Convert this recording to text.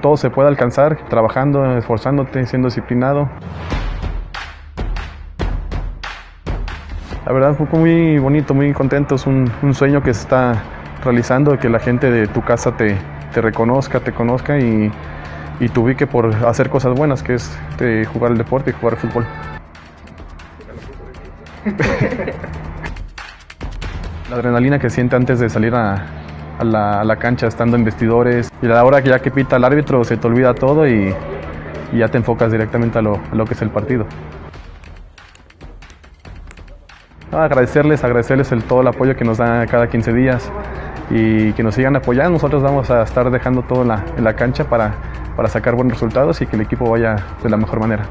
Todo se puede alcanzar trabajando, esforzándote, siendo disciplinado. La verdad fue muy bonito, muy contento, es un, un sueño que se está realizando, que la gente de tu casa te, te reconozca, te conozca y, y te ubique por hacer cosas buenas, que es de jugar el deporte y jugar fútbol. la adrenalina que siente antes de salir a, a, la, a, la, cancha, estando en vestidores, y a la hora que ya que pita el árbitro se te olvida todo y, ya te enfocas directamente a lo, a lo que es el partido. agradecerles, agradecerles todo el apoyo que nos dan cada 15 días y que nos sigan apoyando. Nosotros vamos a estar dejando todo en la, en la cancha para, para sacar buenos resultados y que el equipo vaya de la mejor manera.